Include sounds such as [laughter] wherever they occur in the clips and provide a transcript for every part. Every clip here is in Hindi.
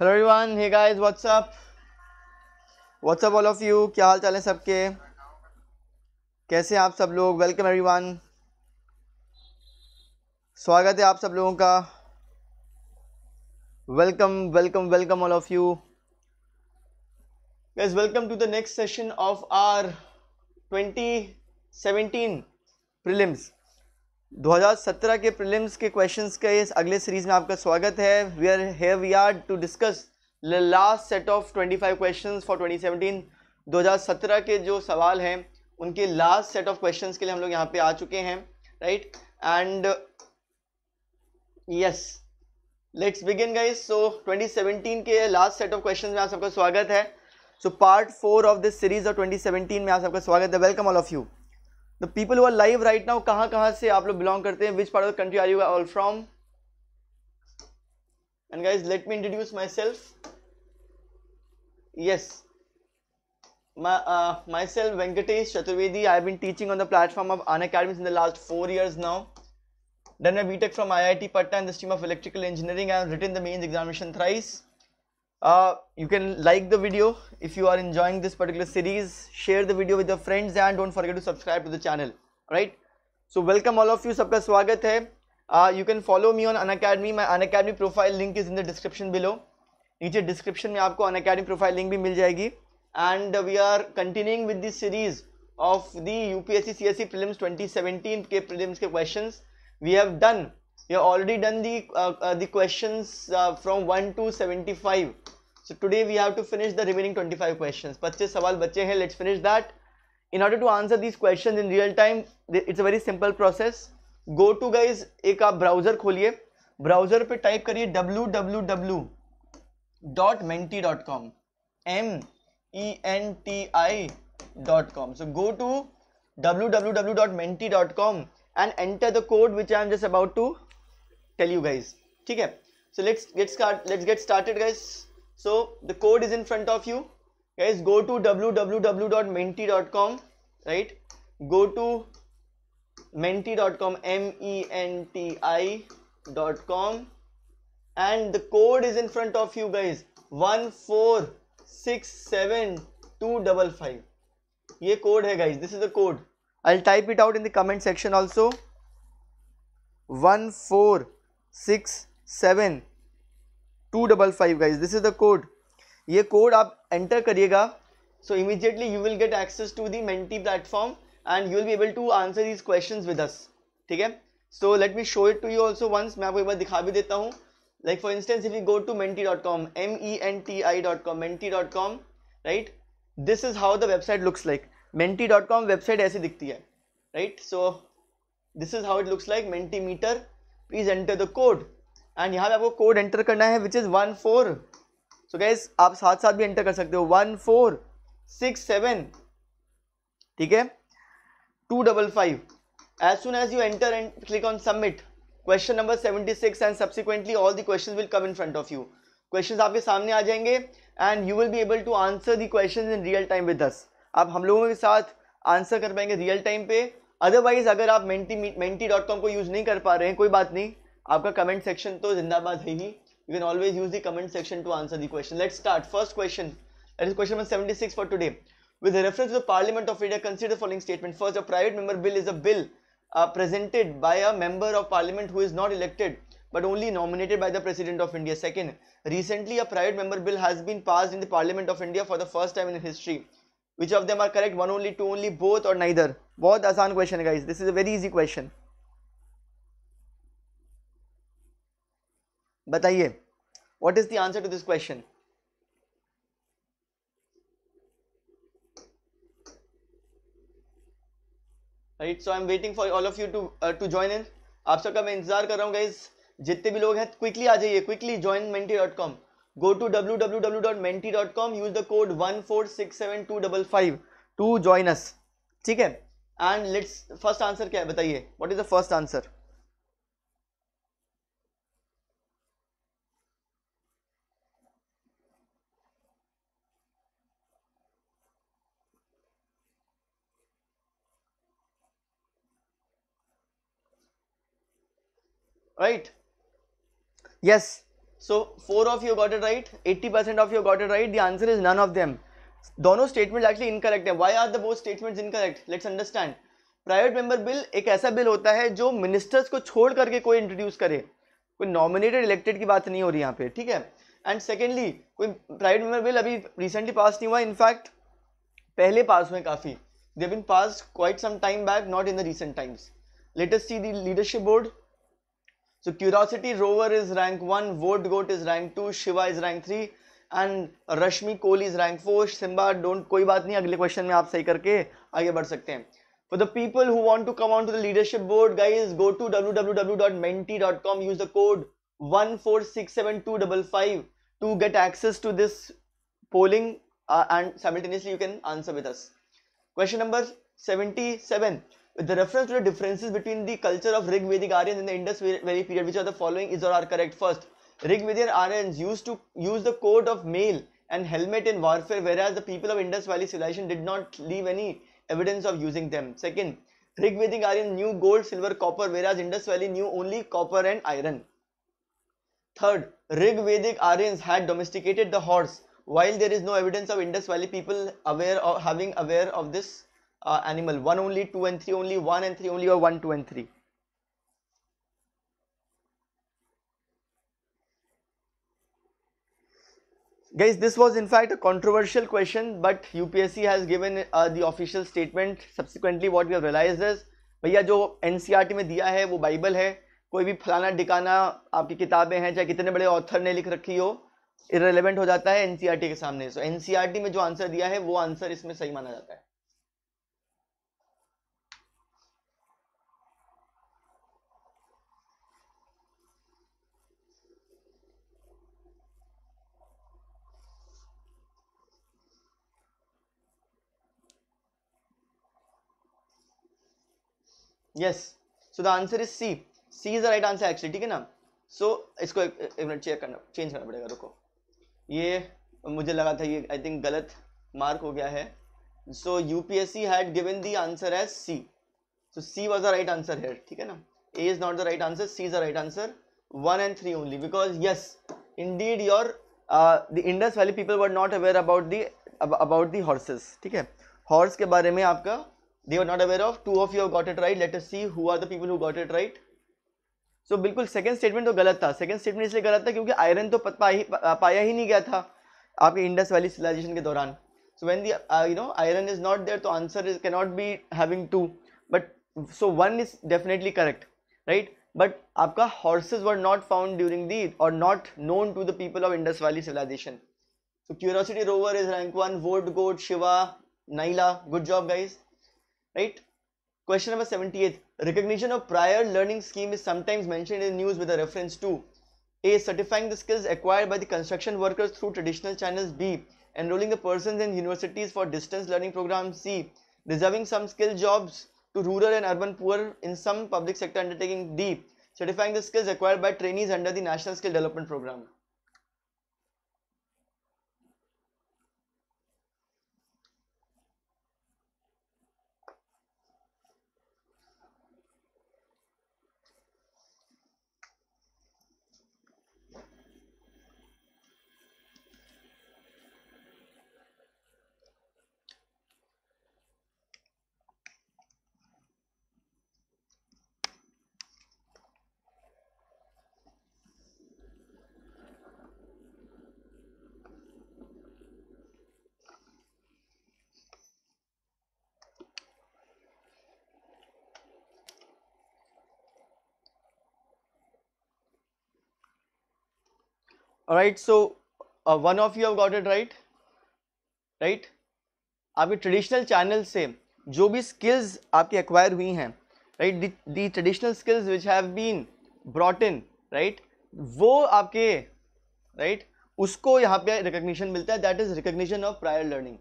Hello everyone hey guys what's up what's up all of you क्या हाल चाल है सबके? कैसे हैं आप सब लोग? वेलकम एवरीवन स्वागत है आप सब लोगों का। Welcome welcome welcome all of you guys, welcome to the next session of our 2017 prelims. 2017 के प्रीलिम्स के क्वेश्चंस के इस अगले सीरीज़ में आपका स्वागत है। We are here we are to discuss the last set of 25 questions for 2017 2017 के जो सवाल हैं, उनके लास्ट सेट ऑफ़ क्वेश्चंस के लिए हम लोग यहाँ पे आ चुके हैं right and yes let's begin guys so 2017 के लास्ट सेट ऑफ़ क्वेश्चंस में आप सबका स्वागत है। So part four of this series of 2017 में आप सबका स्वागत है। Welcome all of you the people हुआ लाइव राइट नाउ कहाँ कहाँ से आप लोग बिलोंग करते हैं? Which part of country are you all from and guys let me introduce myself yes myself Venkatesh Chaturvedi I been teaching on the platform of Unacademy in the last four years now done a B Tech from I I T Patna in the stream of electrical engineering I written the mains examination thrice uh, you can like the video if you are enjoying this particular series share the video with your friends and don't forget to subscribe to the channel right so welcome all of you sabka swagat hai uh, you can follow me on unacademy my unacademy profile link is in the description below नीचे डिस्क्रिप्शन में आपको अनअकैडमी प्रोफ़ाइल लिंक भी मिल जाएगी and we are continuing with this series of the UPSC CSC prelims 2017 के प्रीलिम्स के questions we have done we have already done the uh, uh, the questions uh, from 1 to 75 so today we have to finish the remaining 25 questions. Let's finish that. In order to answer these questions in real time it's a very simple process. Go to guys ek aap browser kholiye browser pe type kariye www.menti.com m e n t i.com so go to www.menti.com and enter the code which i am just about to tell you guys ठीक है so let's get start let's get started guys so the code is in front of you guys go to www.menti.com right go to menti.com m e n t i dot com and the code is in front of you guys 1467255 ये code है guys this is the code I'll type it out in the comment section also six, seven, two double five guys this is the code ये कोड आप एंटर करिएगा so immediately you will get access to the Menti platform and you will be able to answer these question with us ठीक है? So let me show it to you also once मैं आपको एक बार दिखा भी देता हूँ. Like for instance if you go to Menti dot com M E N T I dot com Menti dot com right this is how the website looks like Menti dot com website ऐसी दिखती है right so this is how it looks like Mentimeter please enter the code. And यहाँ पे आपको code enter करना है, which is one four. So guys, आप साथ साथ भी enter कर सकते हो. One four, six, seven. ठीक है? Two double five. As soon as you enter and click on submit question number 76 and subsequently all the questions will come in front of you questions आपके सामने आ जाएँगे and you will be able to answer the questions in real time with us अब हम लोगों के साथ आंसर कर पाएँगे रियल टाइम पे अदरवाइज़ अगर आप मेंटी मेंटी डॉट कॉम को यूज़ नहीं कर पा रहे हैं, कोई बात नहीं। आपका कमेंट सेक्शन तो जिंदाबाद है ही। You can always use the comment section to answer the question let start first question that is question number seventy six for today with reference to the Parliament of India consider following statement first a private member bill is a bill presented by a member of Parliament who is not elected but only nominated by the president of India second recently a private member bill has been pass in the Parliament of India for the first time in history which of them are correct? One only, two only, both or neither? बहुत आसान क्वेश्चन है guys this is a very easy question बताइए what is the answer to this question right so I am waiting for all of you to to join in आप सबका मैं इंतज़ार कर रहा हूँ गाइज़ जितने भी लोग हैं क्विकली आ जाइए. Quickly join Menti dot com one four six seven two double five to join us ठीक है? एंड लेट्स फ़र्स्ट आंसर क्या है? बताइए what is the first answer right. Yes. So four of you got it right eighty percent of you got it right the answer is none of them दोनों स्टेटमेंट एक्चुअली इनकरेक्ट है. Why are the both statement incorrect let's understand private member bill एक ऐसा बिल होता है जो मिनिस्टर्स को छोड़ करके कोई इंट्रोड्यूस करे। कोई नॉमिनेटेड इलेक्टेड की बात नहीं हो रही यहाँ पे, ठीक है? एंड सेकेंडली कोई प्राइवेट मेंबर बिल अभी रिसेंटली पास नहीं हुआ इनफैक्ट पहले पास हुए काफ़ी। They been pass quite some time back not in the recent times latest see the leadership board So Curiosity rover is rank 1, Vote Goat is rank 2, Shiva is rank 3 and Rashmi Kohli is rank 4. Simba don't कोई बात नहीं अगले क्वेश्चन में आप सही करके आगे बढ़ सकते हैं For the people who want to come on to the leadership board, guys, go to www.menti.com. Use the code 1467255 to get access to this polling uh, and simultaneously you can answer with us. Question number 77. The reference to the differences between the culture of Rig Vedic Aryans in the Indus Valley period, which are the following is or are correct? First, Rig Vedic Aryans used to use the code of mail and helmet in warfare, whereas the people of Indus Valley civilization did not leave any evidence of using them. Second, Rig Vedic Aryan knew gold, silver, copper, whereas Indus Valley knew only copper and iron. Third, Rig Vedic Aryans had domesticated the horse, while there is no evidence of Indus Valley people aware of having aware of this uh, animal. One only, two and three only, one and three only, or one, two and three. guys this was in fact a controversial question but UPSC has given uh, the official statement subsequently what we have realized is भैया जो एनसीईआरटी में दिया है वो बाइबल है कोई भी फलाना डिकाना आपकी किताबें हैं चाहे कितने बड़े ऑथर ने लिख रखी हो इरेलीवेंट हो जाता है एनसीईआरटी के सामने सो so, एनसीईआरटी में जो आंसर दिया है वो आंसर इसमें सही माना जाता है yes so the answer is C C is the right answer actually ठीक है ना? सो so, इसको एक, मिनट चेक करना चेंज करना पड़ेगा रुको। ये मुझे लगा था ये आई थिंक गलत मार्क हो गया है। So U P S C had given the answer as C so C was the right answer है ठीक है ना? A is not the right answer C is the right answer one and three only because yes indeed your the Indus Valley people were not aware about the about the horses ठीक है? हॉर्स के बारे में आपका they were not aware of two of you have got it right let us see who are the people who got it right so बिल्कुल सेकंड स्टेटमेंट तो गलत था सेकंड स्टेटमेंट इसलिए गलत था क्योंकि आयरन तो पा ही पाया ही नहीं गया था आपके इंडस वैली सिविलाइजेशन के दौरान so when the uh, you know iron is not there तो answer is cannot be having two but so one is definitely correct right but आपका horses were not found during the or not known to the people of Indus Valley civilization so curiosity rover is rank 1 vote goat shiva naila good job guys right? Question number 78 recognition of prior learning scheme is sometimes mentioned in news with a reference to a. Certifying the skills acquired by the construction workers through traditional channels. B. Enrolling the persons in universities for distance learning programs. C. Reserving some skill jobs to rural and urban poor in some public sector undertaking. D. Certifying the skills acquired by trainees under the national skill development program right so one of you have got it right right आपके ट्रेडिशनल चैनल से जो भी स्किल्स आपकी एक्वायर हुई हैं right the traditional skills which have been brought in right वो आपके राइट right, उसको यहाँ पे रिकग्निशन मिलता है that is recognition of prior learning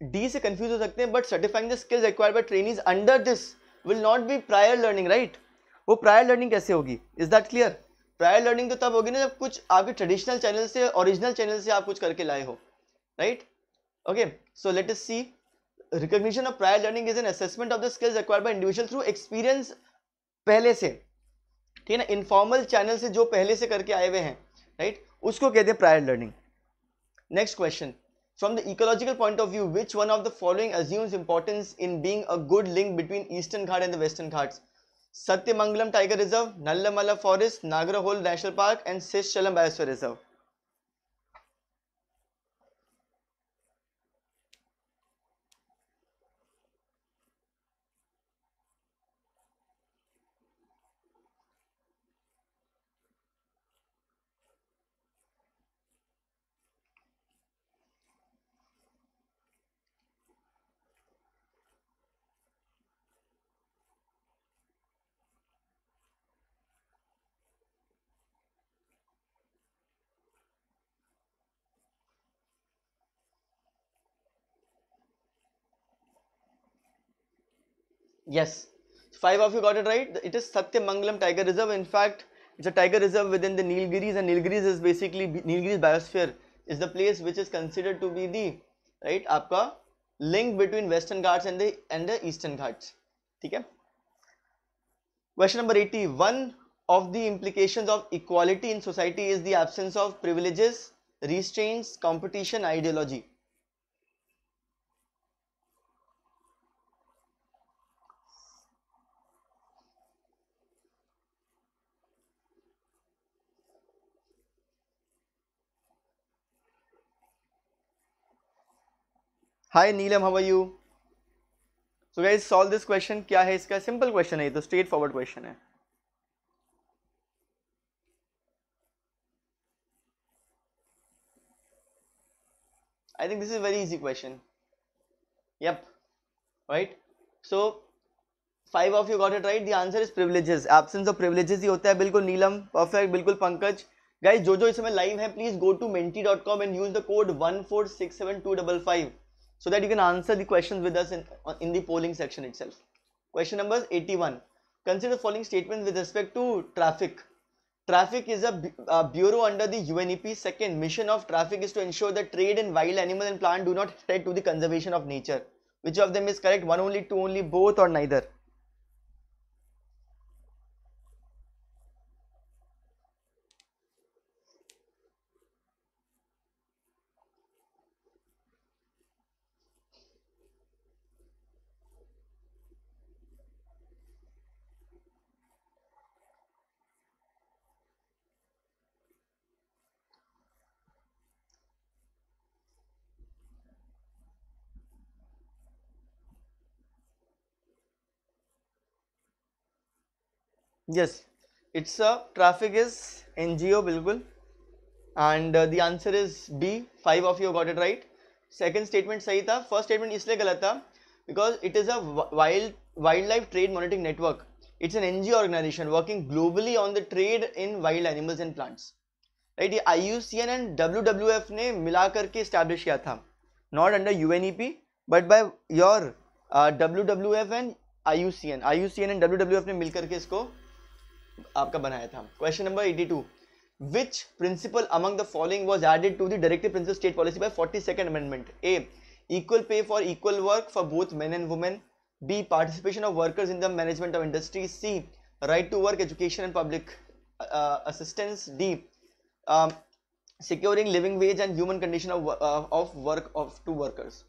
D से कंफ्यूज हो सकते हैं but certifying the skills acquire by training under this will not be prior learning right वो प्रायर लर्निंग कैसे होगी? Is that clear prior learning तो तब होगी ना जब कुछ आपके ट्रेडिशनल चैनल से ओरिजिनल चैनल से आप कुछ करके लाए हो right okay so let us see recognition of prior learning is an assessment of the skills acquired by individual through experience पहले से ठीक है ना? इनफॉर्मल चैनल से जो पहले से करके आए हुए हैं राइट उसको कहते हैं prior learning next question From the ecological point of view, which one of the following assumes importance in being a good link between Eastern Ghat and the Western Ghats? Tiger Reserve, Nallamala Forest, Nagra Hole National Park and Sischalam Biosphere Reserve. Yes, five of you got it right. It is Satyamangalam Tiger Reserve. In fact, it's a tiger reserve within the Nilgiris, and Nilgiris is basically Nilgiris biosphere is the place which is considered to be the right आपका link between Western Ghats and the and the Eastern Ghats. ठीक है? Question number 80. One of the implications of equality in society is the absence of privileges, restraints, competition, ideology. Hi Neelam are you so guys solve this question क्या है इसका सिंपल क्वेश्चन है तो स्ट्रेट फॉरवर्ड क्वेश्चन है think this is a very easy question. Yep. Right. So five of you got it right. The answer is privileges. Absence of privileges ही होता है बिल्कुल नीलम perfect बिल्कुल पंकज guys जो जो इस समय live है please go to menti.com and use the code one four six seven two double five so that you can answer the questions with us in, in the polling section itself. Question number 81. Consider the following statements with respect to traffic. Traffic is a, a, bureau under the UNEP. Second, mission of traffic is to ensure that trade in wild animal and plant do not threat to the conservation of nature. Which of them is correct? One only, two only, both or neither? Yes it's a traffic is N G O बिल्कुल. And the answer is D five of you got it right second statement सही था. फ़र्स्ट स्टेटमेंट इसलिए गलत था because it is old wildlife trade monitoring network it's an NGO G organisation working globally on the trade in wild animals and plants right ये I U C N and W W F ने मिला करके स्टैब्लिश किया था. Not under U N E P but by your W W F and I U C N I U C N and W W F ने मिलकर के इसको आपका बनाया था question number 82 which principle among the following was added to the directive principle state policy by 42nd amendment a equal pay for equal work for both men and women b participation of workers in the management of industry c right to work education and public uh, assistance d um, securing living wage and human condition of, uh, of work of to workers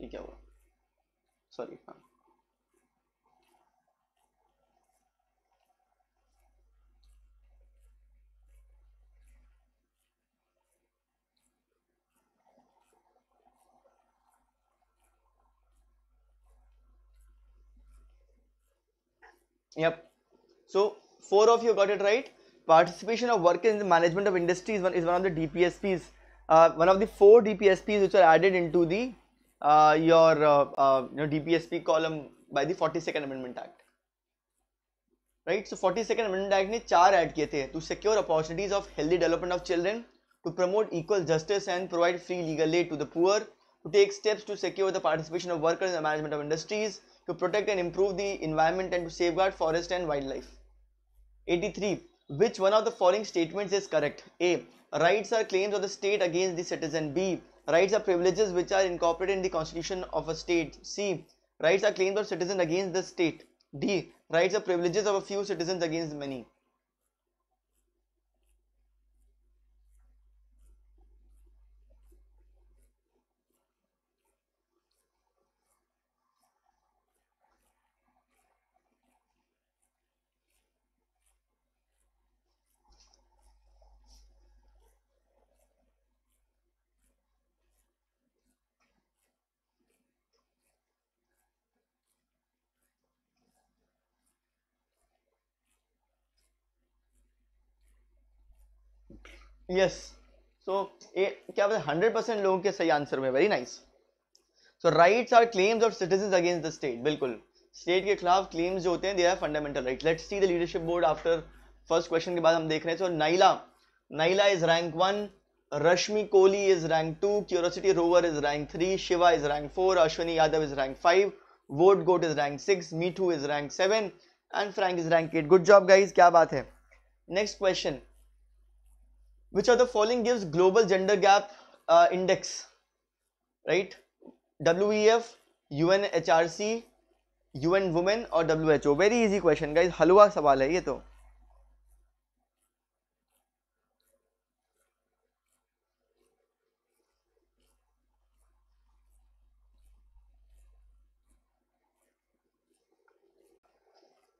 ये क्या हुआ सॉरी हाँ Yep. So four of you got it right. Participation of workers in the management of industry is one, is one of the DPSPs uh, one of the four DPSPs which are added into the uh, your, uh, uh your DPSP column by the 42nd Amendment Act. Right, so 42nd Amendment Act ने चार ऐड किए थे to secure opportunities of healthy development of children, to promote equal justice and provide free legal aid to the poor, to take steps to secure the participation of workers in the management of industries, to protect and improve the environment and to safeguard forest and wildlife. 83 which one of the following statements is correct a rights are claims of the state against the citizen b rights are privileges which are incorporated in the constitution of a state. C. Rights are claims of citizen against the state. D. Rights are privileges of a few citizens against many yes so ये क्या बोलते हंड्रेड परसेंट लोगों के सही आंसर में very nice so rights are claims of citizen against the state बिल्कुल. स्टेट के खिलाफ क्लेम्स जो होते हैं they are fundamental right let's see the leadership board after first question के बाद हम देख रहे हैं. So Naila Naila is rank one Rashmi Kohli is rank two curiosity rover is rank three Shiva is rank four Ashwini Yadav is rank five vote goat is rank six Mithu is rank seven and Frank is rank eight good job guys क्या बात है next question which of the following gives global gender gap uh, index right wef unhrc un women or who very easy question guys halwa सवाल है ये तो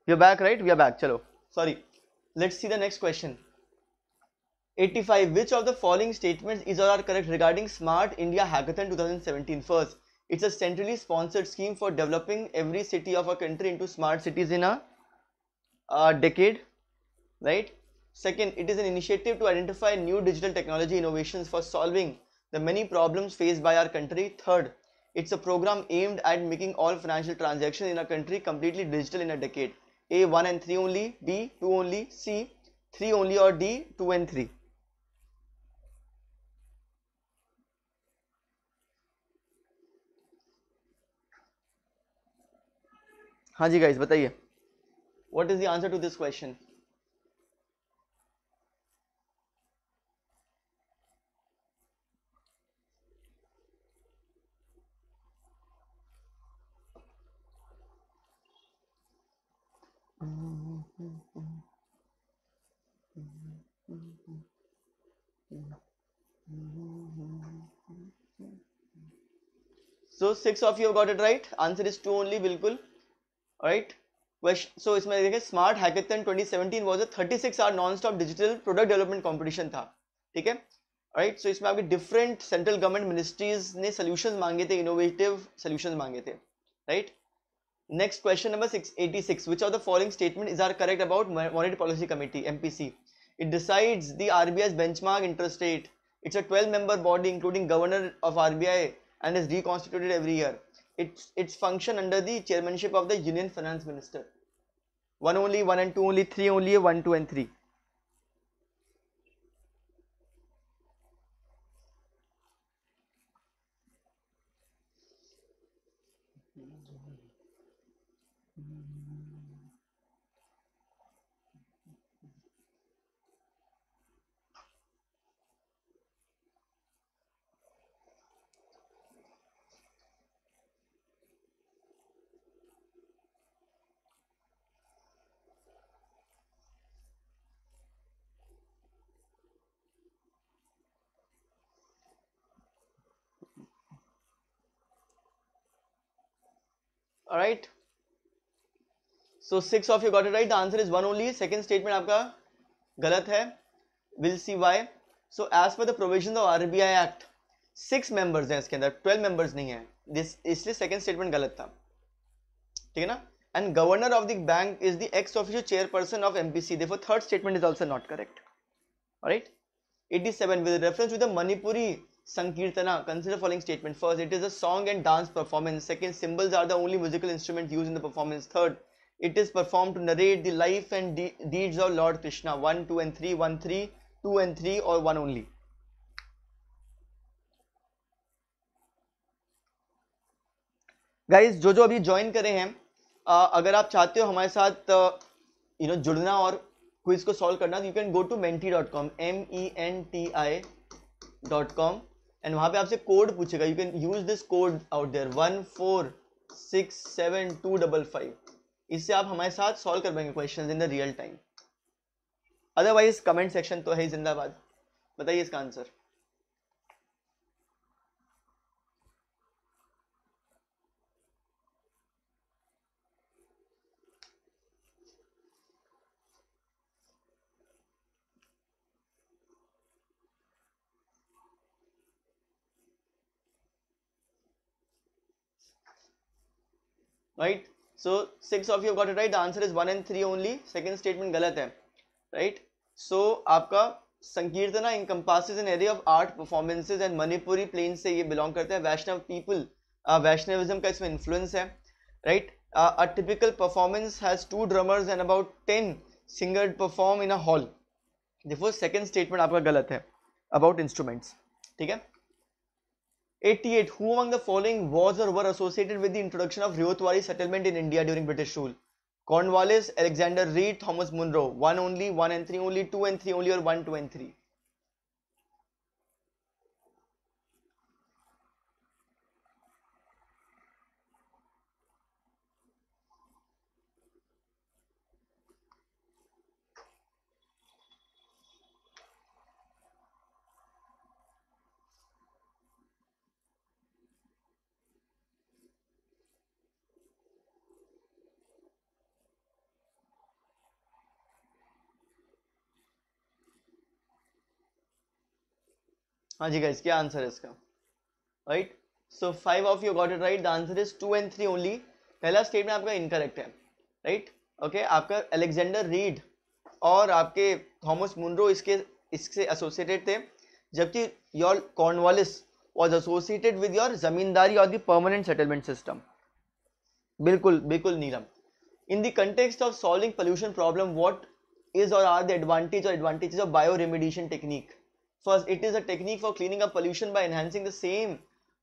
we are back right we are back chalo sorry let's see the next question 85 which of the following statements is or are correct regarding smart india hackathon 2017 first it's a centrally sponsored scheme for developing every city of a country into smart cities in a, a decade right? Second it is an initiative to identify new digital technology innovations for solving the many problems faced by our country. Third it's a program aimed at making all financial transactions in a country completely digital in a decade. A 1 and 3 only b 2 only c 3 only or d 2 and 3 हाँ जी गाइज़ बताइए। What is the answer to this question so six of you got it right answer is two only बिल्कुल। राइट सो इसमें देखें smart hackathon 2017 six are non stop digital product development competition था। ठीक है? राइट सो इसमें आपके डिफरेंट सेंट्रल गवर्नमेंट मिनिस्ट्रीज ने सोल्यूशन मांगे थे इनोवेटिव सोल्यूशन मांगे थे। Right next question number six eighty six which are the following statement is are correct about monetary policy committee M it decides the R B interest rate it's a twelve member body including governor of R and is reconstituted every year its its function under the chairmanship of the union finance minister. One only one and two only three only one two and three all right so six of you got it right the answer is one only second statement आपका गलत है we'll see why so as per the provisions of RBI act six members हैं इसके अंदर twelve members नहीं है this इसलिए second statement गलत था ठीक है ना and governor of the bank is the ex officio chairperson of MPC therefore third statement is also not correct all right 87 with reference to the Manipuri Sankirtana, consider following statement. First, it is a song and dance performance. Second, cymbals are the only musical instrument used in the performance. Third, it is performed to narrate the life and de deeds of Lord Krishna. 1, 2 and 3, 1, 3, 2 and 3 or 1 only. Guys जो जो अभी ज्वाइन करे हैं आ, अगर आप चाहते हो हमारे साथ यू नो जुड़ना और क्विज को सॉल्व करना you can go to menti dot com M E N T I dot com and वहाँ पे आपसे कोड पूछेगा। You can use this code out there one four six seven two double five इससे आप हमारे साथ सॉल्व कर पाएँगे question in the real time otherwise comment section तो है जिंदाबाद। बताइए इसका answer right so six of you have got it right the answer is one and three only second statement galat hai right so आपका Sankirtana encompasses an array of art performances and manipuri plains से ये belong करते हैं वैष्णव people uh, वैष्णविज्म का इसमें influence है right uh, a typical performance has two drummers and about 10 singers perform in a hall therefore second statement आपका गलत है about instruments ठीक है 88. Who among the following was or were associated with the introduction of Ryotwari settlement in India during British rule? Cornwallis, Alexander Reed, Thomas Munro. One only, one and three only, two and three only, or one, two and three. हाँ जी गाइस क्या आंसर है इसका? Right so five of you got it right the answer is two and three only पहला स्टेटमेंट आपका इनकरेक्ट है. Right okay okay? आपका अलेक्जेंडर रीड और आपके थॉमस मुंड्रो इसके, इससे एसोसिएटेड थे, जबकि your Cornwallis was associated with your zamindari और द परमानेंट सेटलमेंट सिस्टम बिल्कुल बिल्कुल Neelam. In the context of solving pollution problem what is or are the advantage or advantages of bioremediation technique? First, it is a technique for cleaning up pollution by enhancing the same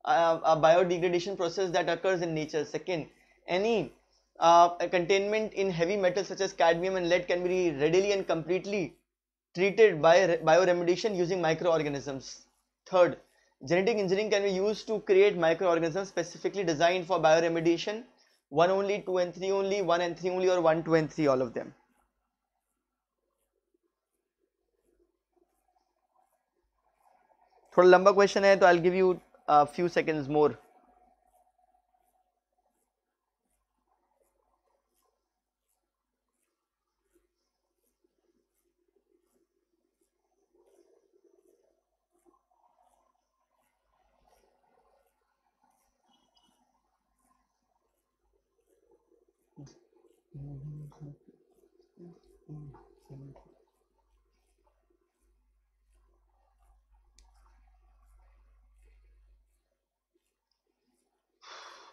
uh, biodegradation process that occurs in nature. Second, any uh, containment in heavy metals such as cadmium and lead can be readily and completely treated by bioremediation using microorganisms. Third, genetic engineering can be used to create microorganisms specifically designed for bioremediation. One only, two and three only, one and three only, or one, two and three, all of them. थोड़ा लंबा क्वेश्चन है तो I give you few seconds more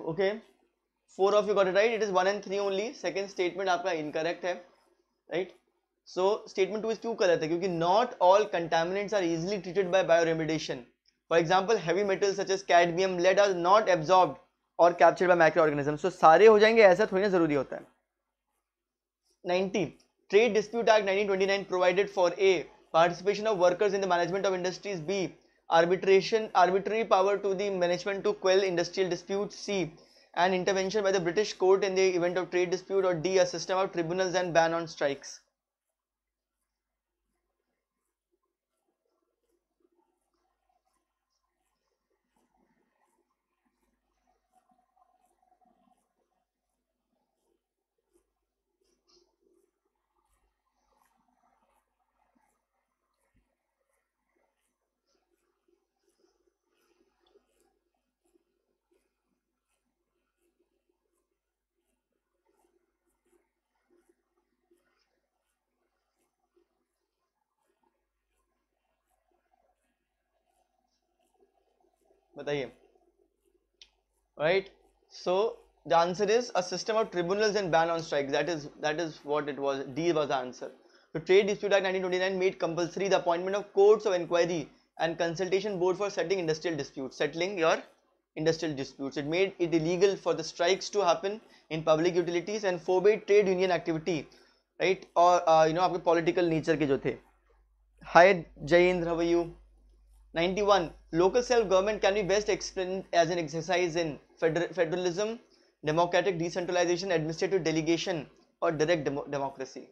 okay four of you got it right it is one and three only second statement आपका इनकरेक्ट है right so statement two is क्यों गलत है? क्योंकि not all contaminants are easily treated by bioremediation for example heavy metal such as cadmium lead are not absorb or captured by microorganism so सारे हो जाएँगे, ऐसा थोड़ी ना ज़रूरी होता है। Ninety trade dispute act nineteen twenty nine provided for a participation of workers in the management of industries B arbitration arbitrary power to the management to quell industrial disputes c an intervention by the british court in the event of trade dispute or d a system of tribunals and ban on strikes बताइए। Right so the answer is a system of tribunals and ban on strike that is that is what it was D was the answer the trade dispute act 1929 made compulsory the appointment of courts of inquiry and consultation board for setting industrial dispute settling your industrial disputes it made it illegal for the strikes to happen in public utilities and forbade trade union activity right और यू नो आपके पॉलिटिकल नेचर के जो थे। Hi Jayendra how you 91 local self government can be best explained as an exercise in federalism democratic decentralization administrative delegation or direct demo democracy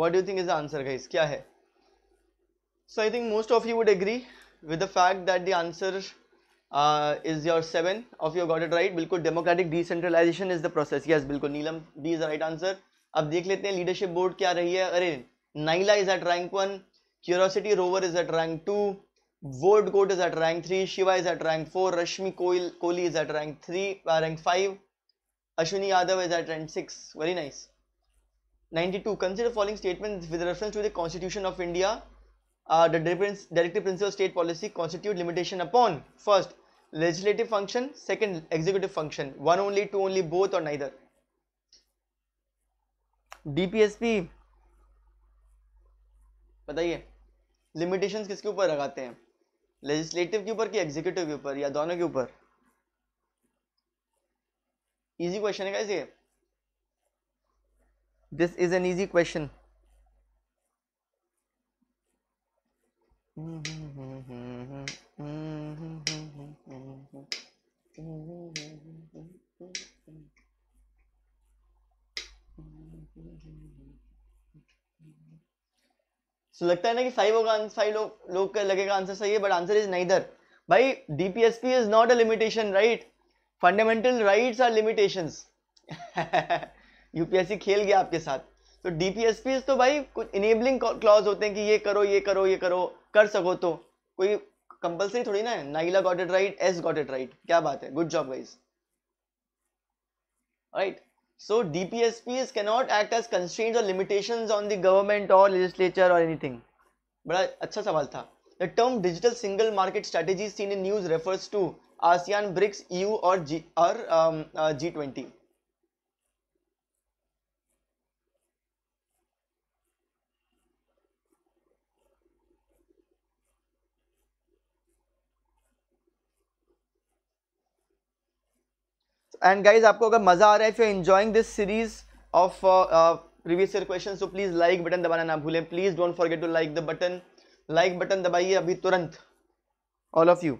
what do you think is the answer guys kya hai so i think most of you would agree with the fact that the answer uh, is your 7 of you got it right bilkul democratic decentralization is the process yes bilkul neelam d is the right answer अब देख लेते हैं लीडरशिप बोर्ड क्या रही है अरे Naila is at rank one curiosity rover is at rank two ward coat is at rank three Shiva is at rank four Rashmi coil Kohli is at rank three rank five Ashwini Yadav is at rank six very nice 92. Consider following statements with reference to the Constitution of India. Uh, the directive principle state policy constitute limitation upon first legislative function, second executive function. One only, two only, both or neither. DPSP बताइए लिमिटेशंस किसके ऊपर लगाते हैं लेजिस्लेटिव के ऊपर कि एग्जीक्यूटिव के ऊपर या दोनों के ऊपर इजी क्वेश्चन है कैसे this is an easy question. So, लगता है ना कि फाइव होगा फाइव लोग लोग लगेगा आंसर सही है बट आंसर इज़ नाइदर भाई DPSP is not a limitation right fundamental rights are limitations UPSC खेल गया आपके साथ। तो डी तो भाई कुछ इनेबलिंग क्लॉज होते हैं कि ये करो ये करो ये करो, कर सको तो। कोई कंपलसरी थोड़ी ना है? Naila got it right S got it right क्या बात है? Good job guys right so D P S P is act as constrain or limitation on the government or legislature or anything बड़ा अच्छा सवाल था। The term digital single market strategy seen in news refers to ASEAN BRICS EU or G or um, uh, G twenty and guys आपको अगर मज़ा आ रहा है if you enjoying this series of previous year question so please like button दबाना ना भूलें। Please don't forget to like the button like button दबाइए अभी तुरंत। All of you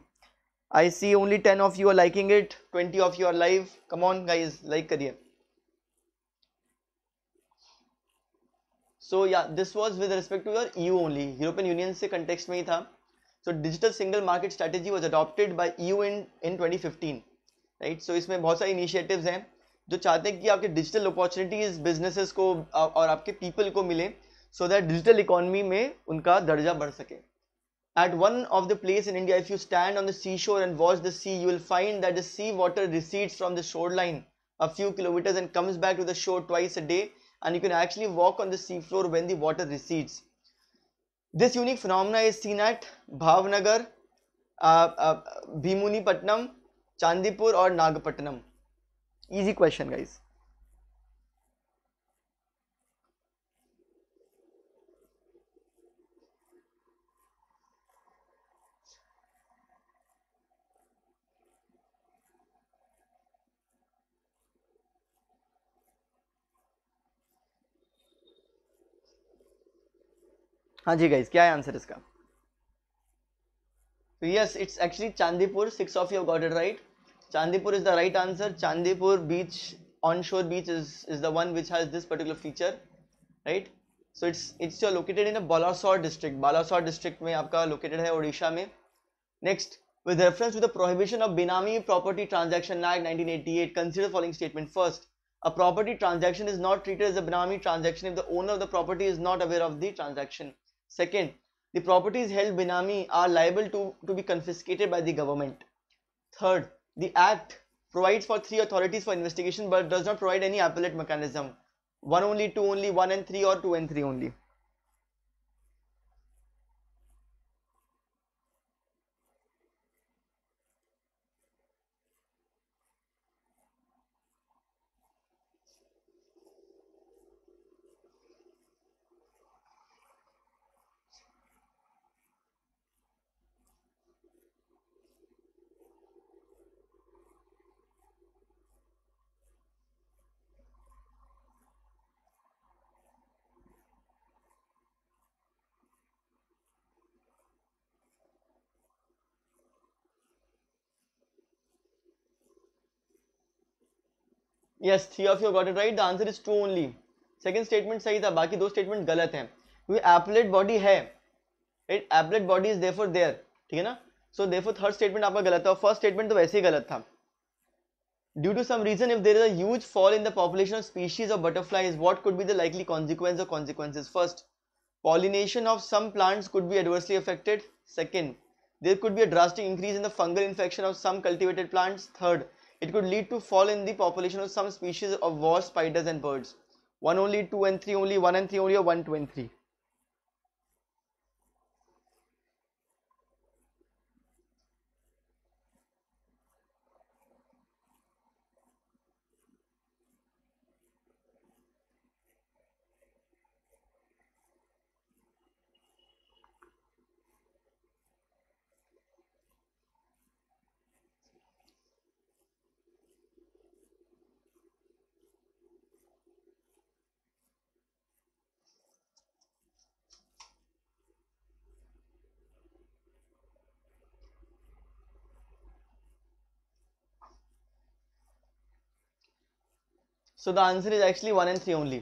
I see only ten of you are liking it twenty of you are live come on guys like करिए। So yeah this was with respect to your EU only European Union से कंटेक्स में ही था। So digital single market strategy was adopted by EU in in twenty fifteen right so इसमें बहुत सारे इनिशिएटिव्स हैं जो चाहते हैं कि आपके डिजिटल अपॉर्चुनिटीज़ बिजनेसेस को और आपके पीपल को मिले सो दैट डिजिटल इकोनॉमी में उनका दर्जा बढ़ सके। At one of the place in India if you stand on the sea shore and watch the sea you find that the sea water recedes from the shore line a few kilometres and comes back to the shore twice a day and you can actually walk on the sea floor when the recedes this unique phenomena is seen at Bhavnagar Bheemunipatnam Chandipur or Nagapattinam. Easy question guys हाँ जी गाइस क्या है आंसर इसका? Yes it's actually Chandipur six of you got it right Chandipur is the right answer. Chandipur beach, onshore beach is, is the one which has this particular feature, right? So it's it's located in a Balasore district. Balasore district में आपका located है ओडिशा में. Next, with reference to the prohibition of Binami Property Transaction Act 1988, consider the following statement. First, a property transaction is not treated as a Binami transaction if the owner of the property is not aware of the transaction. Second, the properties held binami are liable to, to be confiscated by the government. Third, the act provides for three authorities for investigation but does not provide any appellate mechanism. 1 only, 2 only, 1 and 3 or 2 and 3 only? Yes three of you got it right the answer is two only second statement सही था बाकी दो स्टेटमेंट गलत हैं क्योंकि एपलेट बॉडी है right appellate body is therefore there ठीक है ना सो देफोर थर्ड स्टेटमेंट आपका गलत था और फ़र्स्ट स्टेटमेंट तो वैसे ही गलत था। Due to some reason if there is a fall in the population of species of butterfly is what could be the likely consequence of consequence first pollination of some plants could be adversely affected second there could be a drastic increase in the fungal infection of some cultivated plants third it could lead to fall in the population of some species of wasp, spiders and birds. 1 only, 2 and 3 only, 1 and 3 only or 1, 2 and 3. So the answer is actually one and three only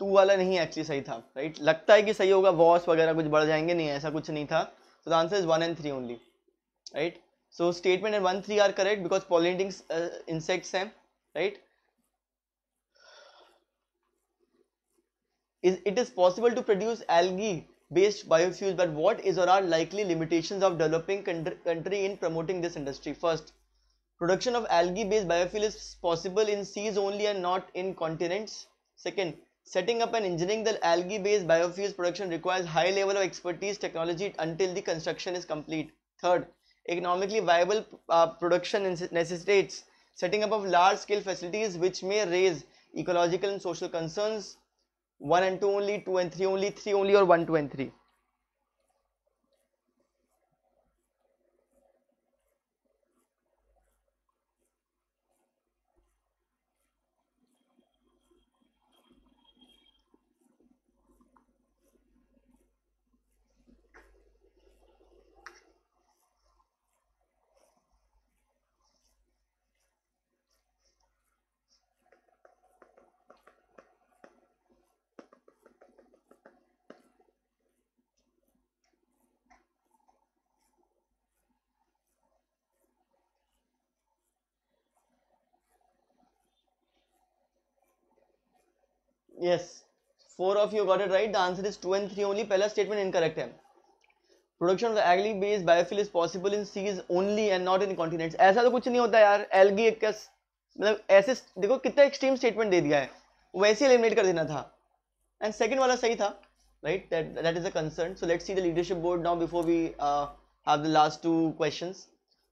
two वाला नहीं एक्चुअली सही था राइट right? लगता है कि सही होगा वॉस वगैरह कुछ बढ़ जाएँगे, नहीं, ऐसा कुछ नहीं था। So the answer is one and three only right so statement and one three are correct because pollinating insects हैं right is it is possible to produce algae based biofuels but what is or are likely limitation of developing country in promoting this industry first Production of algae-based biofuel is possible in seas only and not in continents. Second, setting up and engineering the algae-based biofuels production requires high level of expertise technology until the construction is complete. Third, economically viable uh, production necessitates setting up of large-scale facilities which may raise ecological and social concerns. 1 and 2 only, 2 and 3 only, 3 only or 1, 2 and 3. Yes four of you got it right the answer is 2 and 3 only पहला statement incorrect है production of the algae based biofuel is possible in seas only and not in continents ऐसा तो कुछ नहीं होता यार algae का मतलब ऐसे देखो कितना extreme statement दे दिया है वैसे eliminate कर देना था and second वाला सही था that that is a concern so let's see the leadership board now before we uh, have the last two questions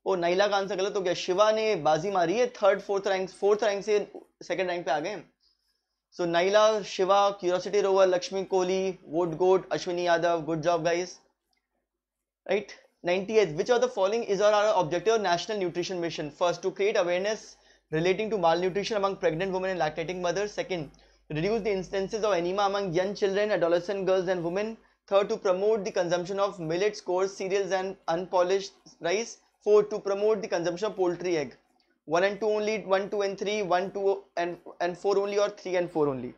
ओ नाइला का आंसर गलत हो गया शिवा ने बाजी मारी है third fourth rank fourth rank से सेकंड रैंक पे आ गए So Naila, Shiva, Curiosity Rover, Lakshmi Kohli, Wood Goat, Ashwini Yadav, good job guys. Right? 98th, which of the following is our objective of National Nutrition Mission? First, to create awareness relating to malnutrition among pregnant women and lactating mothers. Second, reduce the instances of anemia among young children, adolescent girls and women. Third, to promote the consumption of millets, coarse cereals and unpolished rice. Fourth, to promote the consumption of poultry egg. 1 and 2 only 1 2 and 3 1 2 and and 4 only or 3 and 4 only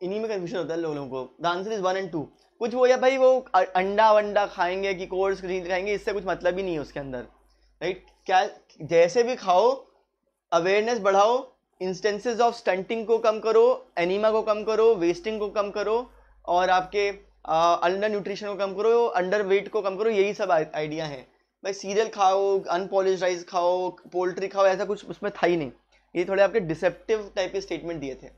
इन्हीं में कन्फ्यूज़न होता है लोगों को। The answer is one and two कुछ वो या भाई वो अंडा वंडा खाएँगे कि कोर्स खाएँगे, इससे कुछ मतलब ही नहीं है उसके अंदर। राइट क्या जैसे भी खाओ अवेयरनेस बढ़ाओ इंस्टेंसेस ऑफ़ स्टंटिंग को कम करो एनीमा को कम करो वेस्टिंग को कम करो, और आपके अंडर न्यूट्रिशन को कम करो अंडर वेट को कम करो, यही सब आइडिया है। भाई सीरियल खाओ अनपॉलिश राइस खाओ पोल्ट्री खाओ, ऐसा कुछ उसमें था ही नहीं। ये थोड़े आपके डिसेप्टिव टाइप के स्टेटमेंट दिए थे।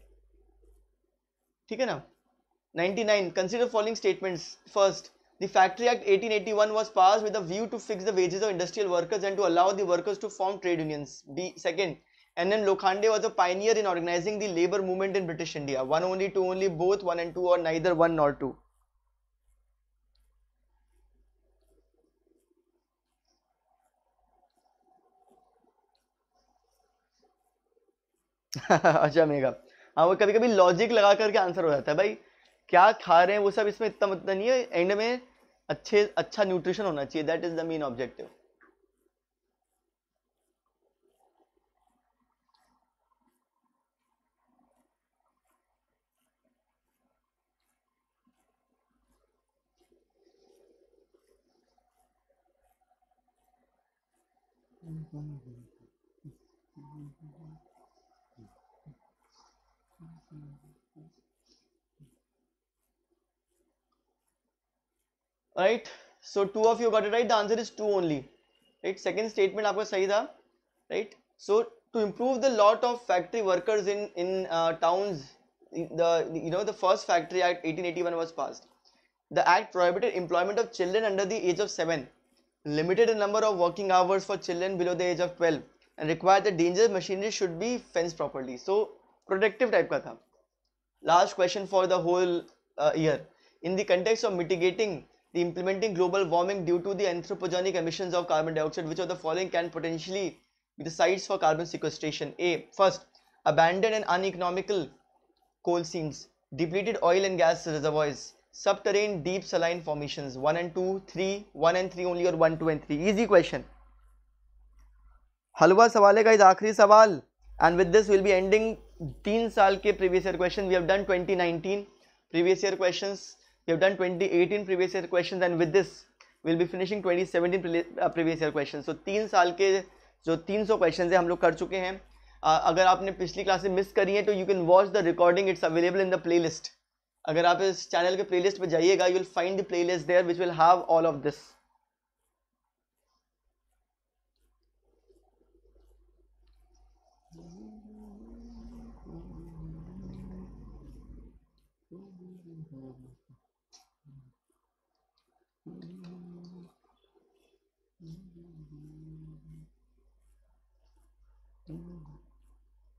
ठीक है ना 99 consider following statements first the factory act 1881 was passed with a view to fix the wages of industrial workers and to allow the workers to form trade unions b second and then lokhande was a pioneer in organizing the labor movement in british india one only two only both one and two or neither one nor two [laughs] अच्छा मेगा हाँ वो कभी कभी लॉजिक लगा करके आंसर हो जाता है, भाई, क्या खा रहे हैं, वो सब इसमें इतना मतलब नहीं है एंड में अच्छे अच्छा न्यूट्रिशन होना चाहिए that is the main objective Mm-hmm. right? So two of you got it right. The answer is two only. Right? Second statement aapka sahi tha right? So to improve the lot of factory workers in in uh, towns the you know the first factory act 1881 was passed. The act prohibited employment of children under the age of 7 limited the number of working hours for children below the age of 12 and required that dangerous machinery should be fenced properly. So protective type ka tha last question for the whole uh, year. In the context of mitigating the implementing global warming due to the anthropogenic emissions of carbon dioxide which of the following can potentially be the sites for carbon sequestration a first abandoned and uneconomical coal seams depleted oil and gas reservoirs subterranean deep saline formations 1 and 2 3 1 and 3 only or 1 2 and 3 easy question हलवा सवाल है गाइस आखिरी सवाल and with this will be ending तीन साल के previous year question we have done 2019 previous year questions We have done 2018 previous year questions and with this we'll be finishing 2017 uh, previous year questions. So तीन साल के जो 300 क्वेश्चन है हम लोग कर चुके हैं। अगर आपने पिछली क्लासे मिस करी है तो you can watch the recording it's available in the playlist अगर आप इस चैनल के प्लेलिस्ट पर जाइएगा you will find the playlist there which will have all of this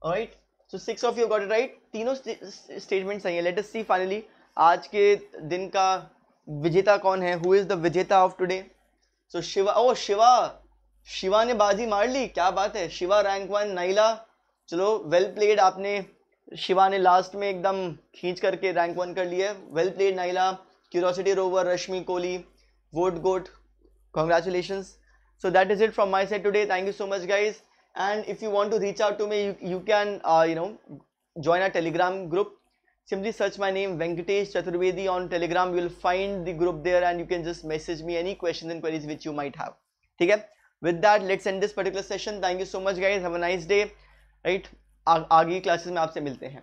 right so six of you got it right तीनों स्टेटमेंट सही है. लेट अस सी फाइनली आज के दिन का विजेता कौन है? हु इज़ द विजेता ऑफ़ टुडे सो शिवा, ओ शिवा शिवा ने बाजी मार ली, क्या बात है? शिवा रैंक वन नाइला, चलो वेल प्लेड आपने शिवा ने लास्ट में एकदम खींच करके रैंक वन कर लिया well played Naila curiosity rover Rashmi Kohli vote गोट congratulations. So that is it from my side today. Thank you so much, guys. and if you want to reach out to me you, you can uh, you know join our telegram group simply search my name venkatesh chaturvedi on telegram you will find the group there and you can just message me any questions and queries which you might have okay with that let's end this particular session thank you so much guys have a nice day right आगे क्लासेस में आपसे मिलते हैं